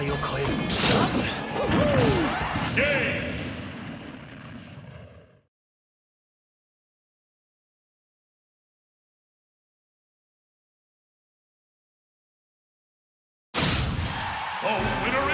態を変えるゲ